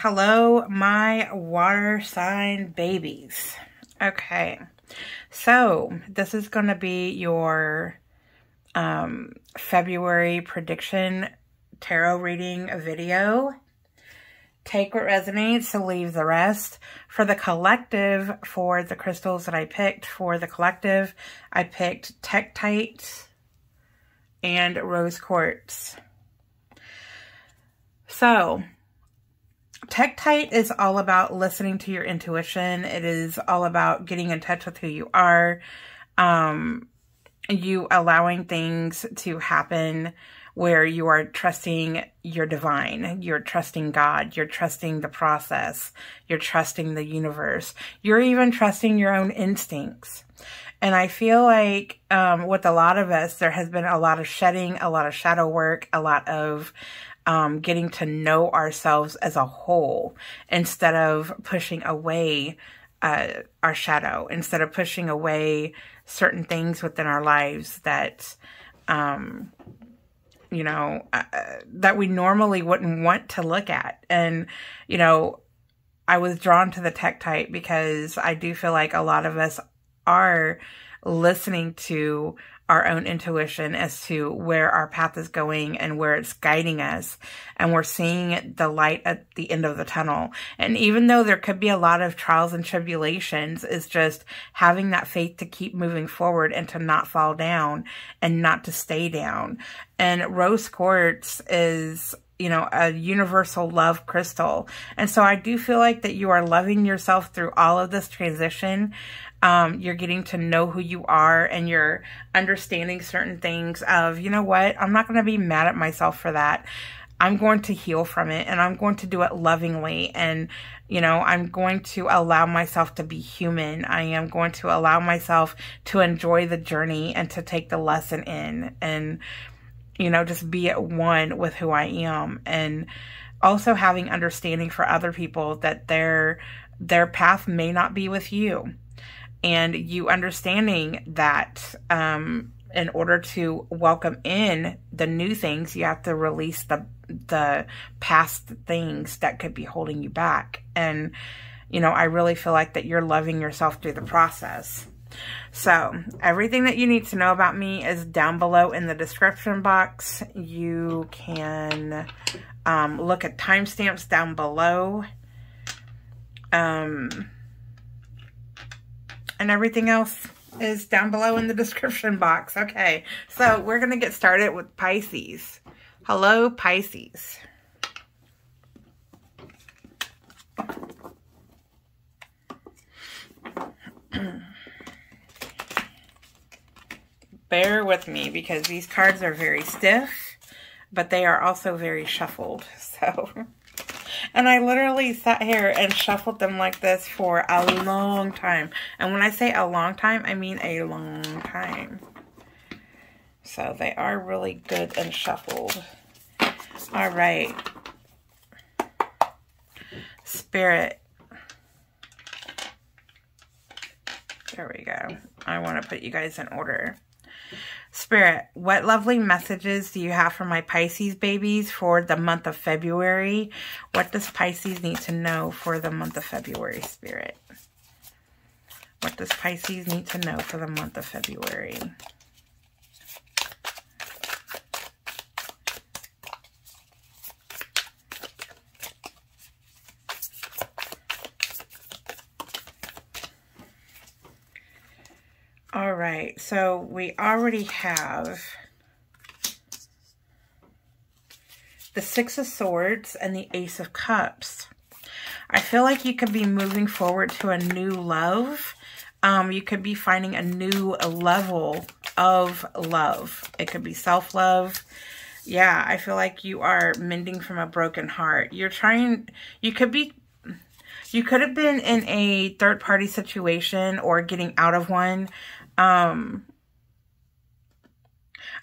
Hello, my water sign babies. Okay, so this is going to be your um, February prediction tarot reading video. Take what resonates, to leave the rest. For the collective, for the crystals that I picked, for the collective, I picked Tektite and Rose Quartz. So, Tektite is all about listening to your intuition. It is all about getting in touch with who you are, um, you allowing things to happen where you are trusting your divine, you're trusting God, you're trusting the process, you're trusting the universe, you're even trusting your own instincts. And I feel like um, with a lot of us, there has been a lot of shedding, a lot of shadow work, a lot of um, getting to know ourselves as a whole instead of pushing away uh, our shadow, instead of pushing away certain things within our lives that, um, you know, uh, that we normally wouldn't want to look at. And, you know, I was drawn to the Tektite because I do feel like a lot of us are listening to our own intuition as to where our path is going and where it's guiding us. And we're seeing the light at the end of the tunnel. And even though there could be a lot of trials and tribulations, it's just having that faith to keep moving forward and to not fall down and not to stay down. And rose quartz is you know, a universal love crystal. And so I do feel like that you are loving yourself through all of this transition. Um, you're getting to know who you are and you're understanding certain things of, you know what, I'm not going to be mad at myself for that. I'm going to heal from it and I'm going to do it lovingly. And, you know, I'm going to allow myself to be human. I am going to allow myself to enjoy the journey and to take the lesson in and, you know, just be at one with who I am. And also having understanding for other people that their, their path may not be with you and you understanding that um, in order to welcome in the new things, you have to release the the past things that could be holding you back. And you know, I really feel like that you're loving yourself through the process. So, everything that you need to know about me is down below in the description box. You can um, look at timestamps down below. Um, and everything else is down below in the description box. Okay, so we're going to get started with Pisces. Hello, Pisces. Bear with me because these cards are very stiff, but they are also very shuffled. So and I literally sat here and shuffled them like this for a long time. And when I say a long time, I mean a long time. So they are really good and shuffled. All right. Spirit. There we go. I want to put you guys in order. Spirit, what lovely messages do you have for my Pisces babies for the month of February? What does Pisces need to know for the month of February, Spirit? What does Pisces need to know for the month of February? All right, so we already have the Six of Swords and the Ace of Cups. I feel like you could be moving forward to a new love. Um, you could be finding a new level of love. It could be self-love. Yeah, I feel like you are mending from a broken heart. You're trying, you could be you could have been in a third party situation or getting out of one um,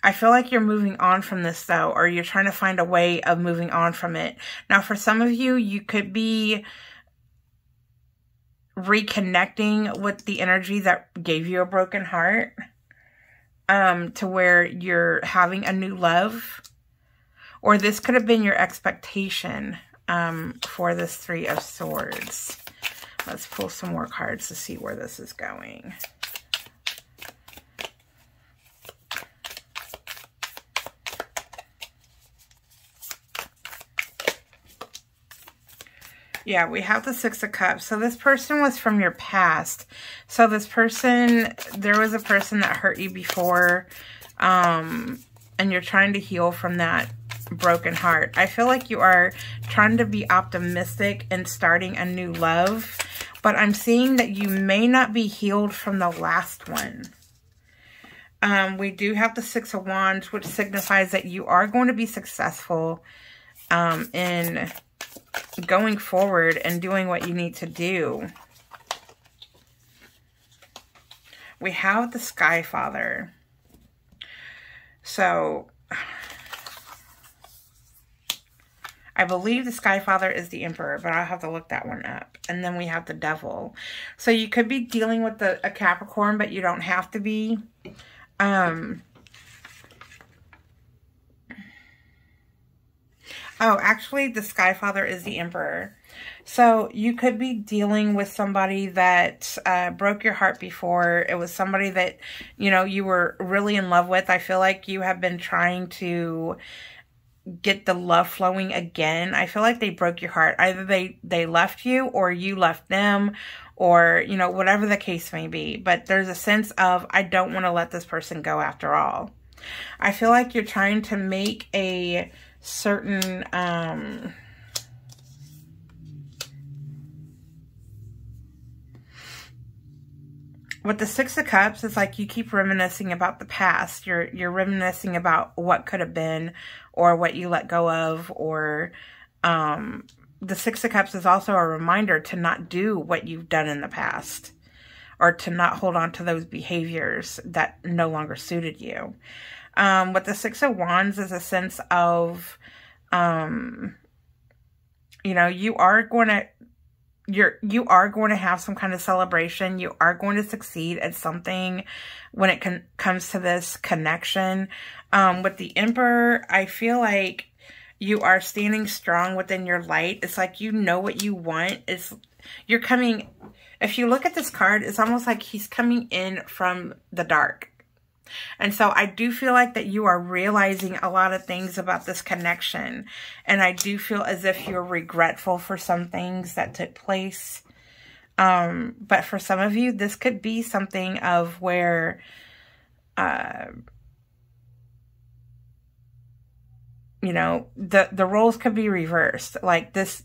I feel like you're moving on from this though, or you're trying to find a way of moving on from it. Now, for some of you, you could be reconnecting with the energy that gave you a broken heart um, to where you're having a new love. Or this could have been your expectation um, for this Three of Swords? Let's pull some more cards to see where this is going. Yeah, we have the Six of Cups. So this person was from your past. So this person, there was a person that hurt you before, um, and you're trying to heal from that broken heart. I feel like you are trying to be optimistic and starting a new love, but I'm seeing that you may not be healed from the last one. Um, we do have the Six of Wands, which signifies that you are going to be successful um, in going forward and doing what you need to do. We have the Sky Father. So, I believe the Sky Father is the Emperor, but I'll have to look that one up. And then we have the Devil. So you could be dealing with the, a Capricorn, but you don't have to be. Um, Oh, actually, the Sky Father is the Emperor. So you could be dealing with somebody that uh, broke your heart before. It was somebody that, you know, you were really in love with. I feel like you have been trying to get the love flowing again. I feel like they broke your heart. Either they, they left you or you left them or, you know, whatever the case may be. But there's a sense of, I don't want to let this person go after all. I feel like you're trying to make a certain um, with the six of cups it's like you keep reminiscing about the past. You're you're reminiscing about what could have been or what you let go of or um, the six of cups is also a reminder to not do what you've done in the past or to not hold on to those behaviors that no longer suited you um, with the Six of Wands is a sense of, um, you know, you are going to, you're, you are going to have some kind of celebration. You are going to succeed at something when it can, comes to this connection. Um, with the Emperor, I feel like you are standing strong within your light. It's like you know what you want. It's, you're coming, if you look at this card, it's almost like he's coming in from the dark and so I do feel like that you are realizing a lot of things about this connection. And I do feel as if you're regretful for some things that took place. Um, but for some of you, this could be something of where, uh, you know, the, the roles could be reversed. Like this,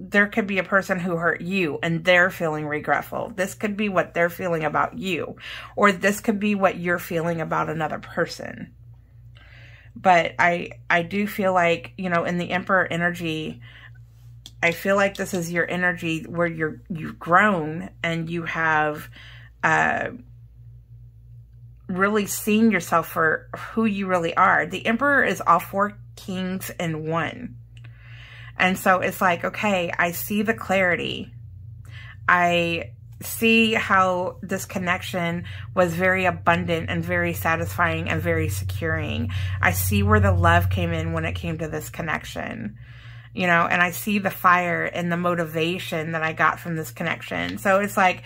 there could be a person who hurt you and they're feeling regretful. This could be what they're feeling about you, or this could be what you're feeling about another person. But I, I do feel like, you know, in the emperor energy, I feel like this is your energy where you're, you've grown and you have, uh, really seen yourself for who you really are. The emperor is all four kings in one. And so it's like, okay, I see the clarity. I see how this connection was very abundant and very satisfying and very securing. I see where the love came in when it came to this connection. You know, and I see the fire and the motivation that I got from this connection. So it's like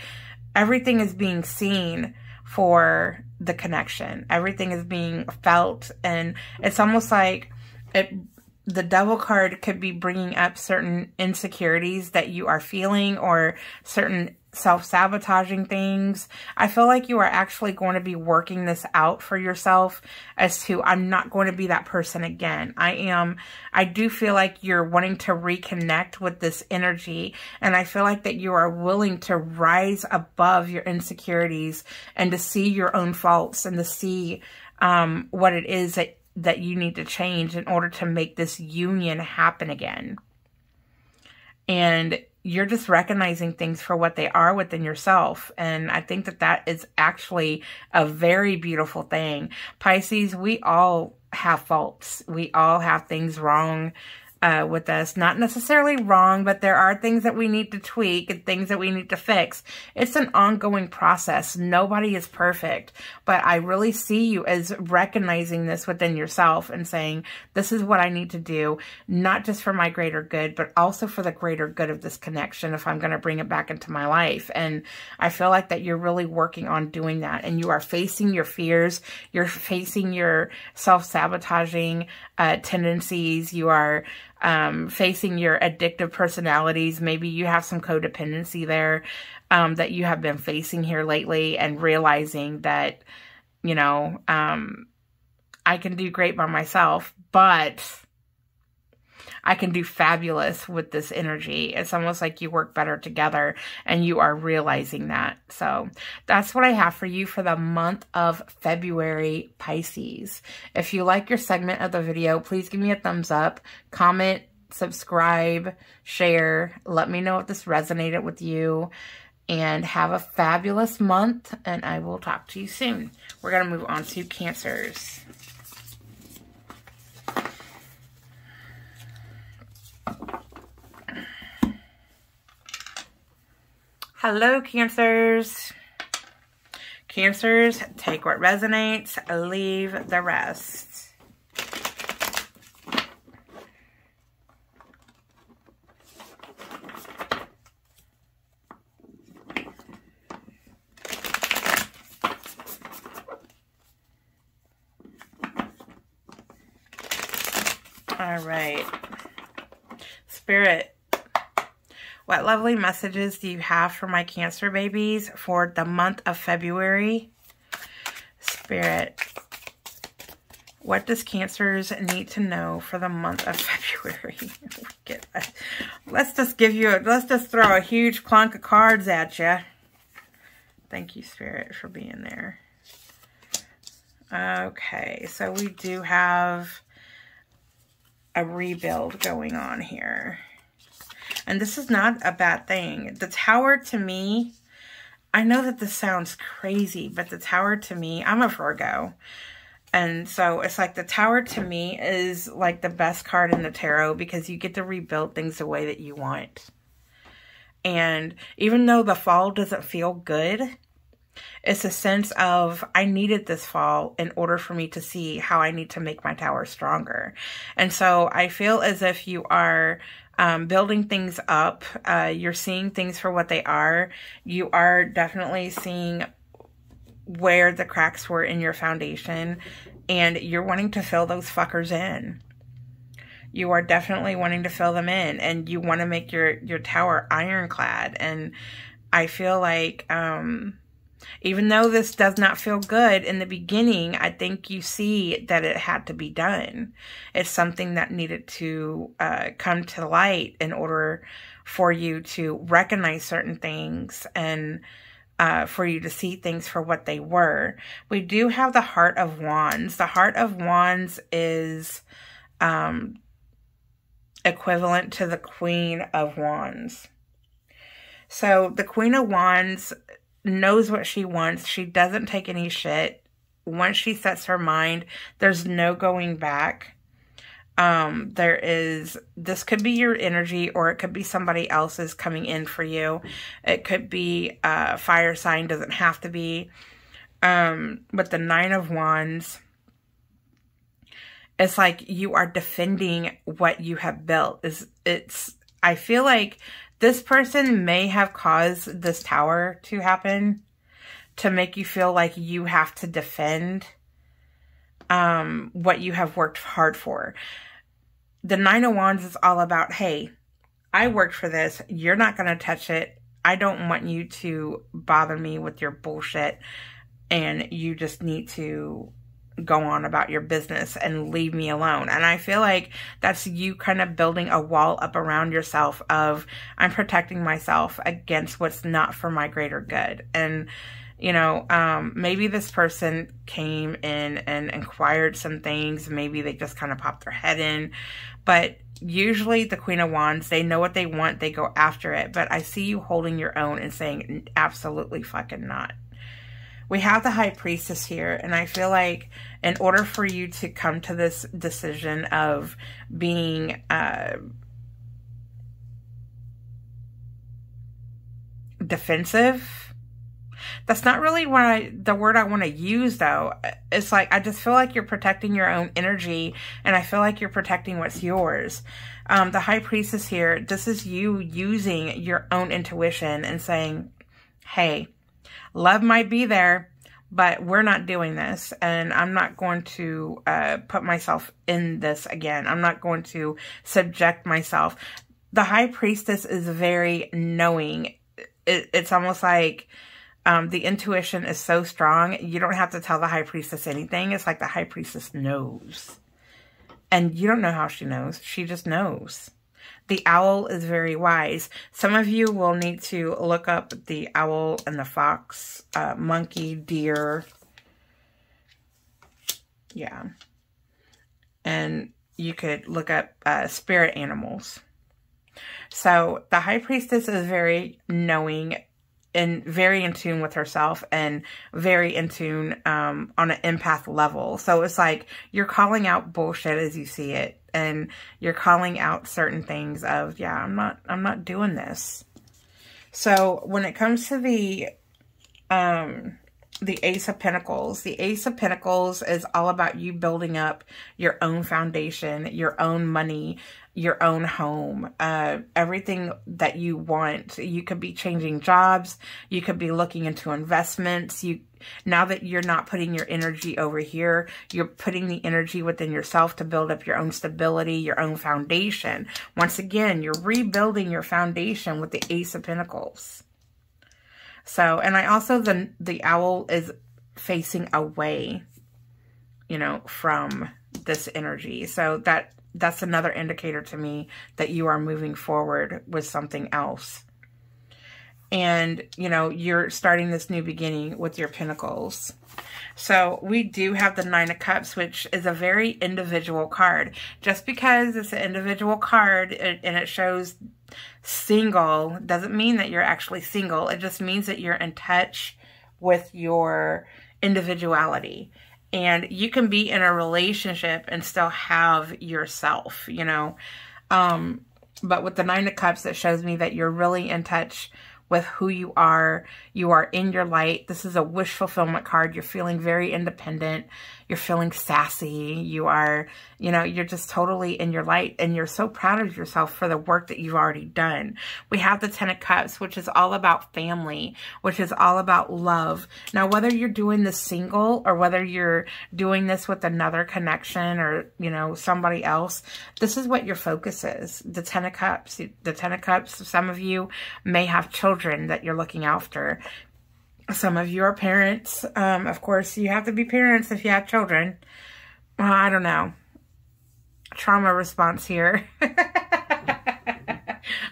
everything is being seen for the connection. Everything is being felt and it's almost like it the devil card could be bringing up certain insecurities that you are feeling or certain self-sabotaging things. I feel like you are actually going to be working this out for yourself as to I'm not going to be that person again. I am, I do feel like you're wanting to reconnect with this energy and I feel like that you are willing to rise above your insecurities and to see your own faults and to see um, what it is that that you need to change in order to make this union happen again. And you're just recognizing things for what they are within yourself. And I think that that is actually a very beautiful thing. Pisces, we all have faults. We all have things wrong uh, with us. Not necessarily wrong, but there are things that we need to tweak and things that we need to fix. It's an ongoing process. Nobody is perfect, but I really see you as recognizing this within yourself and saying, this is what I need to do, not just for my greater good, but also for the greater good of this connection if I'm going to bring it back into my life. And I feel like that you're really working on doing that and you are facing your fears. You're facing your self-sabotaging uh, tendencies. You are um, facing your addictive personalities. Maybe you have some codependency there um, that you have been facing here lately and realizing that, you know, um, I can do great by myself, but I can do fabulous with this energy. It's almost like you work better together and you are realizing that. So that's what I have for you for the month of February Pisces. If you like your segment of the video, please give me a thumbs up, comment, subscribe, share. Let me know if this resonated with you and have a fabulous month and I will talk to you soon. We're going to move on to Cancers. Hello, Cancers. Cancers, take what resonates, leave the rest. All right. Spirit, what lovely messages do you have for my Cancer babies for the month of February? Spirit, what does Cancers need to know for the month of February? let's just give you, a, let's just throw a huge clunk of cards at you. Thank you, Spirit, for being there. Okay, so we do have a rebuild going on here. And this is not a bad thing. The tower to me, I know that this sounds crazy, but the tower to me, I'm a Virgo. And so it's like the tower to me is like the best card in the tarot because you get to rebuild things the way that you want. And even though the fall doesn't feel good, it's a sense of I needed this fall in order for me to see how I need to make my tower stronger. And so I feel as if you are um, building things up. Uh, you're seeing things for what they are. You are definitely seeing where the cracks were in your foundation and you're wanting to fill those fuckers in. You are definitely wanting to fill them in and you want to make your, your tower ironclad. And I feel like, um, even though this does not feel good in the beginning, I think you see that it had to be done. It's something that needed to uh, come to light in order for you to recognize certain things and uh, for you to see things for what they were. We do have the Heart of Wands. The Heart of Wands is um, equivalent to the Queen of Wands. So the Queen of Wands knows what she wants. She doesn't take any shit. Once she sets her mind, there's no going back. Um, there is, this could be your energy or it could be somebody else's coming in for you. It could be a fire sign, doesn't have to be. Um, but the Nine of Wands, it's like you are defending what you have built. Is it's I feel like this person may have caused this tower to happen to make you feel like you have to defend um, what you have worked hard for. The Nine of Wands is all about, hey, I worked for this. You're not going to touch it. I don't want you to bother me with your bullshit. And you just need to go on about your business and leave me alone. And I feel like that's you kind of building a wall up around yourself of I'm protecting myself against what's not for my greater good. And you know, um, maybe this person came in and inquired some things. Maybe they just kind of popped their head in. But usually the Queen of Wands, they know what they want. They go after it. But I see you holding your own and saying, absolutely fucking not we have the high priestess here, and I feel like in order for you to come to this decision of being uh, defensive, that's not really what I, the word I want to use though. It's like, I just feel like you're protecting your own energy and I feel like you're protecting what's yours. Um, the high priestess here, this is you using your own intuition and saying, Hey, love might be there, but we're not doing this and I'm not going to uh, put myself in this again. I'm not going to subject myself. The high priestess is very knowing. It, it's almost like um, the intuition is so strong. You don't have to tell the high priestess anything. It's like the high priestess knows. And you don't know how she knows. She just knows. The owl is very wise. Some of you will need to look up the owl and the fox, uh, monkey, deer. Yeah. And you could look up uh, spirit animals. So the high priestess is very knowing and very in tune with herself and very in tune um, on an empath level. So it's like you're calling out bullshit as you see it and you're calling out certain things of, yeah, I'm not, I'm not doing this. So when it comes to the, um, the Ace of Pentacles. The Ace of Pentacles is all about you building up your own foundation, your own money, your own home, uh, everything that you want. You could be changing jobs. You could be looking into investments. You Now that you're not putting your energy over here, you're putting the energy within yourself to build up your own stability, your own foundation. Once again, you're rebuilding your foundation with the Ace of Pentacles. So, and I also, the, the owl is facing away, you know, from this energy. So that that's another indicator to me that you are moving forward with something else. And, you know, you're starting this new beginning with your pentacles. So we do have the Nine of Cups, which is a very individual card. Just because it's an individual card and it shows single doesn't mean that you're actually single. It just means that you're in touch with your individuality and you can be in a relationship and still have yourself, you know. Um, but with the Nine of Cups, it shows me that you're really in touch with who you are. You are in your light. This is a wish fulfillment card. You're feeling very independent. You're feeling sassy. You are, you know, you're just totally in your light and you're so proud of yourself for the work that you've already done. We have the Ten of Cups, which is all about family, which is all about love. Now, whether you're doing this single or whether you're doing this with another connection or, you know, somebody else, this is what your focus is. The Ten of Cups, the Ten of Cups, some of you may have children that you're looking after some of you are parents. Um, of course, you have to be parents if you have children. Uh, I don't know. Trauma response here.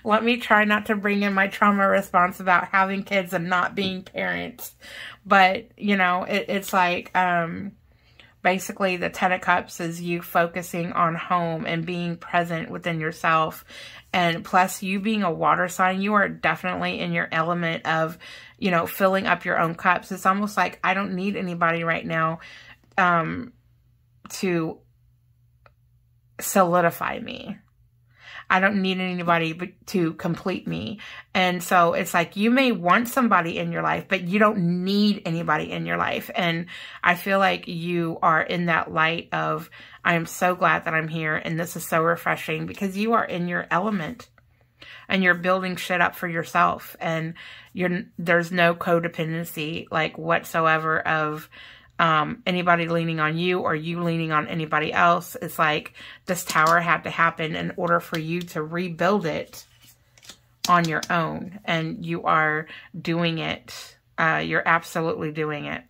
Let me try not to bring in my trauma response about having kids and not being parents. But, you know, it, it's like, um, basically the Ten of Cups is you focusing on home and being present within yourself. And plus you being a water sign, you are definitely in your element of you know, filling up your own cups. It's almost like I don't need anybody right now um, to solidify me. I don't need anybody to complete me. And so it's like you may want somebody in your life, but you don't need anybody in your life. And I feel like you are in that light of, I am so glad that I'm here and this is so refreshing because you are in your element and you're building shit up for yourself and you're there's no codependency like whatsoever of um, anybody leaning on you or you leaning on anybody else. It's like this tower had to happen in order for you to rebuild it on your own. And you are doing it. Uh, you're absolutely doing it.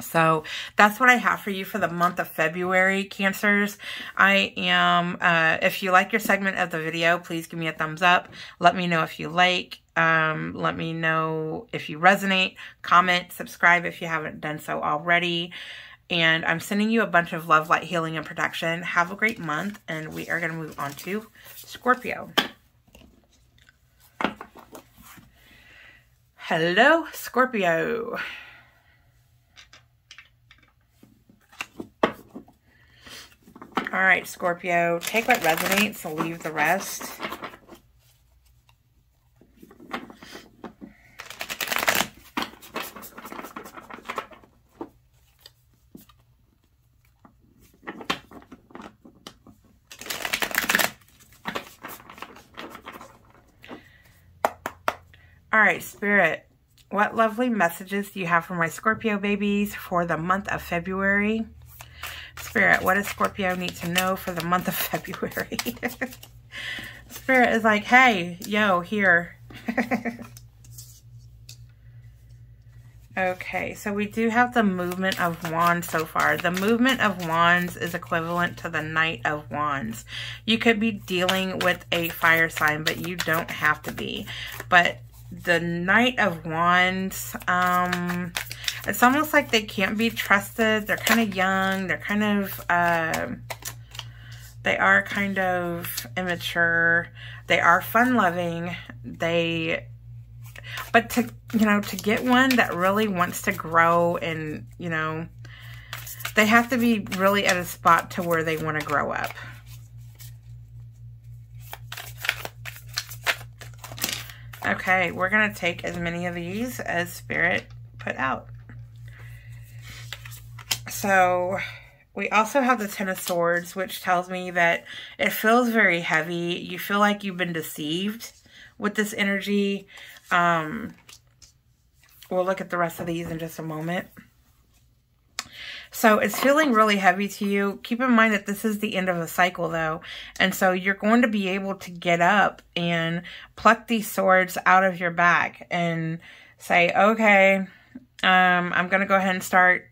So that's what I have for you for the month of February, Cancers. I am, uh, if you like your segment of the video, please give me a thumbs up. Let me know if you like. Um, let me know if you resonate. Comment, subscribe if you haven't done so already. And I'm sending you a bunch of love, light, healing, and protection. Have a great month, and we are going to move on to Scorpio. Hello, Scorpio. All right, Scorpio, take what resonates, leave the rest. All right, Spirit, what lovely messages do you have for my Scorpio babies for the month of February? Spirit, what does Scorpio need to know for the month of February? Spirit is like, hey, yo, here. okay, so we do have the movement of wands so far. The movement of wands is equivalent to the knight of wands. You could be dealing with a fire sign, but you don't have to be. But the Knight of Wands, um, it's almost like they can't be trusted. They're kind of young. They're kind of, uh, they are kind of immature. They are fun-loving. They, but to, you know, to get one that really wants to grow and, you know, they have to be really at a spot to where they want to grow up. Okay, we're going to take as many of these as Spirit put out. So we also have the Ten of Swords, which tells me that it feels very heavy. You feel like you've been deceived with this energy. Um, we'll look at the rest of these in just a moment. So it's feeling really heavy to you. Keep in mind that this is the end of a cycle though. And so you're going to be able to get up and pluck these swords out of your bag and say, okay, um, I'm going to go ahead and start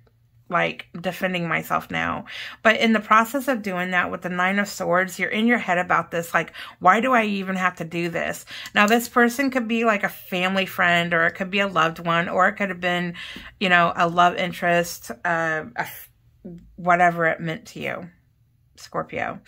like defending myself now. But in the process of doing that with the nine of swords, you're in your head about this. Like, why do I even have to do this? Now, this person could be like a family friend or it could be a loved one or it could have been, you know, a love interest, uh, whatever it meant to you. Scorpio.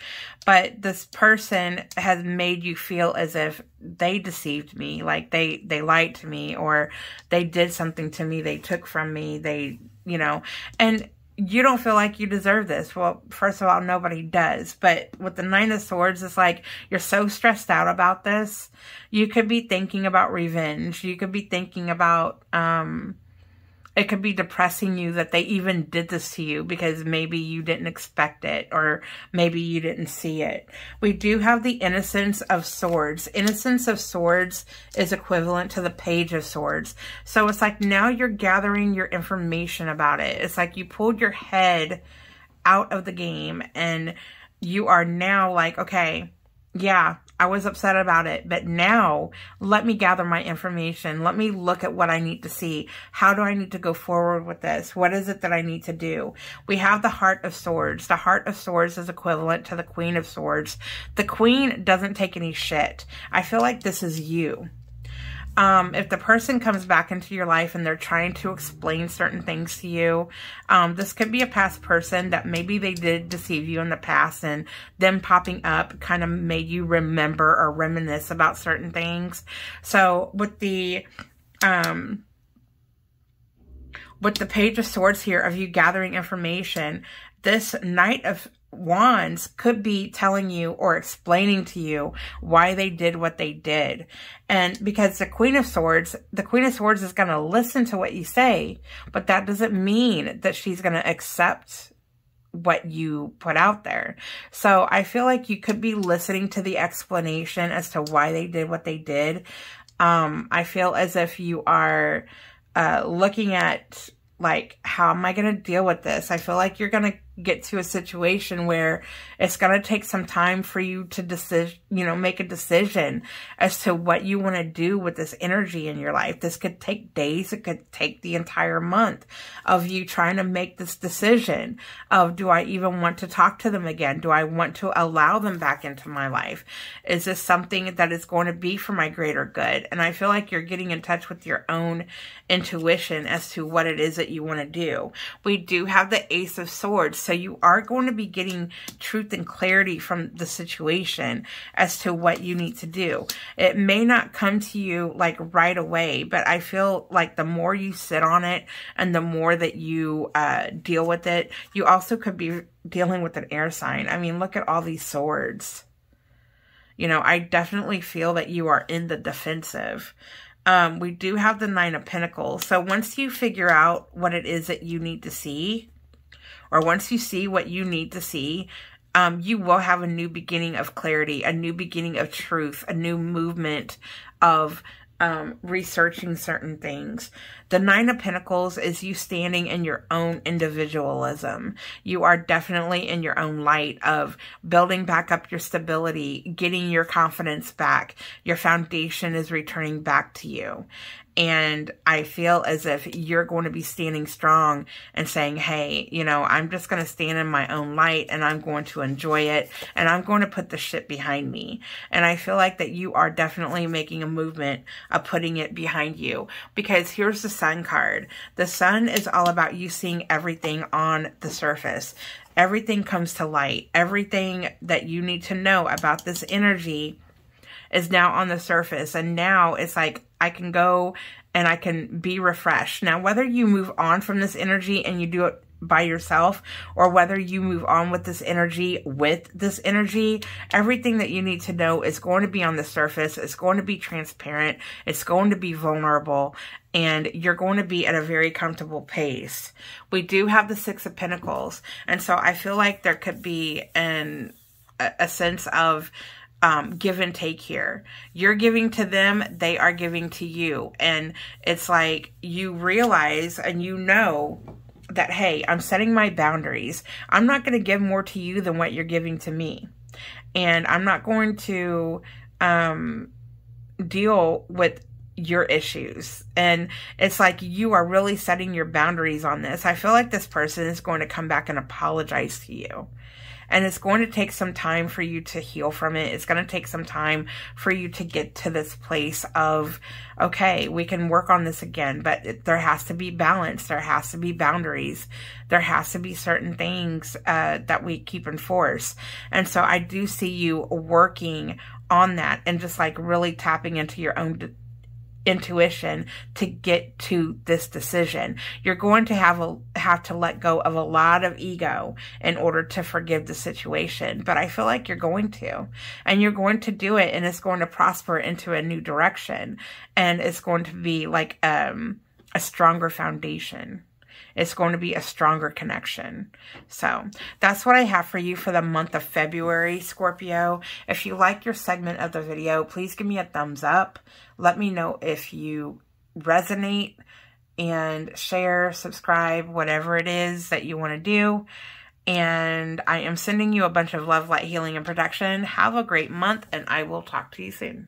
But this person has made you feel as if they deceived me, like they they lied to me or they did something to me, they took from me, they you know, and you don't feel like you deserve this. Well, first of all, nobody does. But with the Nine of Swords, it's like you're so stressed out about this. You could be thinking about revenge. You could be thinking about, um, it could be depressing you that they even did this to you because maybe you didn't expect it or maybe you didn't see it. We do have the Innocence of Swords. Innocence of Swords is equivalent to the Page of Swords. So it's like now you're gathering your information about it. It's like you pulled your head out of the game and you are now like, okay, yeah, I was upset about it, but now let me gather my information. Let me look at what I need to see. How do I need to go forward with this? What is it that I need to do? We have the Heart of Swords. The Heart of Swords is equivalent to the Queen of Swords. The Queen doesn't take any shit. I feel like this is you um, if the person comes back into your life and they're trying to explain certain things to you, um, this could be a past person that maybe they did deceive you in the past and them popping up kind of made you remember or reminisce about certain things. So with the, um, with the page of swords here of you gathering information, this knight of wands could be telling you or explaining to you why they did what they did. And because the queen of swords, the queen of swords is going to listen to what you say, but that doesn't mean that she's going to accept what you put out there. So I feel like you could be listening to the explanation as to why they did what they did. Um, I feel as if you are uh, looking at like, how am I going to deal with this? I feel like you're going to get to a situation where it's going to take some time for you to decision, you know, make a decision as to what you want to do with this energy in your life. This could take days. It could take the entire month of you trying to make this decision of, do I even want to talk to them again? Do I want to allow them back into my life? Is this something that is going to be for my greater good? And I feel like you're getting in touch with your own intuition as to what it is that you want to do. We do have the Ace of Swords So you are going to be getting truth and clarity from the situation as to what you need to do. It may not come to you like right away, but I feel like the more you sit on it and the more that you uh, deal with it, you also could be dealing with an air sign. I mean, look at all these swords. You know, I definitely feel that you are in the defensive. Um, we do have the Nine of Pentacles. So once you figure out what it is that you need to see, or once you see what you need to see, um, you will have a new beginning of clarity, a new beginning of truth, a new movement of um, researching certain things. The Nine of Pentacles is you standing in your own individualism. You are definitely in your own light of building back up your stability, getting your confidence back. Your foundation is returning back to you. And I feel as if you're going to be standing strong and saying, hey, you know, I'm just going to stand in my own light and I'm going to enjoy it and I'm going to put the shit behind me. And I feel like that you are definitely making a movement of putting it behind you because here's the sun card. The sun is all about you seeing everything on the surface. Everything comes to light. Everything that you need to know about this energy is now on the surface. And now it's like I can go and I can be refreshed. Now, whether you move on from this energy and you do it by yourself or whether you move on with this energy with this energy, everything that you need to know is going to be on the surface. It's going to be transparent. It's going to be vulnerable and you're going to be at a very comfortable pace. We do have the Six of Pentacles. And so I feel like there could be an, a sense of um, give and take here. You're giving to them, they are giving to you. And it's like you realize and you know that, hey, I'm setting my boundaries. I'm not going to give more to you than what you're giving to me. And I'm not going to um, deal with your issues. And it's like you are really setting your boundaries on this. I feel like this person is going to come back and apologize to you. And it's going to take some time for you to heal from it. It's going to take some time for you to get to this place of, okay, we can work on this again, but it, there has to be balance. There has to be boundaries. There has to be certain things uh, that we keep in force. And so I do see you working on that and just like really tapping into your own intuition to get to this decision. You're going to have a have to let go of a lot of ego in order to forgive the situation, but I feel like you're going to. And you're going to do it and it's going to prosper into a new direction and it's going to be like um a stronger foundation it's going to be a stronger connection. So that's what I have for you for the month of February, Scorpio. If you like your segment of the video, please give me a thumbs up. Let me know if you resonate and share, subscribe, whatever it is that you want to do. And I am sending you a bunch of love, light, healing, and protection. Have a great month, and I will talk to you soon.